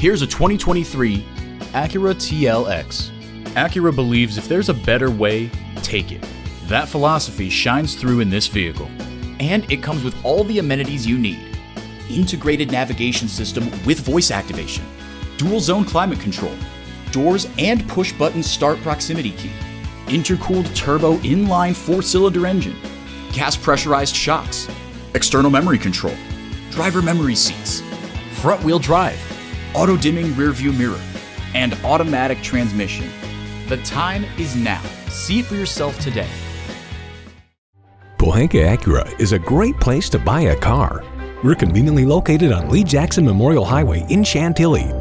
Here's a 2023 Acura TLX. Acura believes if there's a better way, take it. That philosophy shines through in this vehicle. And it comes with all the amenities you need. Integrated navigation system with voice activation, dual zone climate control, doors and push button start proximity key, intercooled turbo inline four cylinder engine, gas pressurized shocks, external memory control, driver memory seats, front wheel drive, auto dimming rear view mirror, and automatic transmission. The time is now. See it for yourself today. Pohanka Acura is a great place to buy a car. We're conveniently located on Lee Jackson Memorial Highway in Chantilly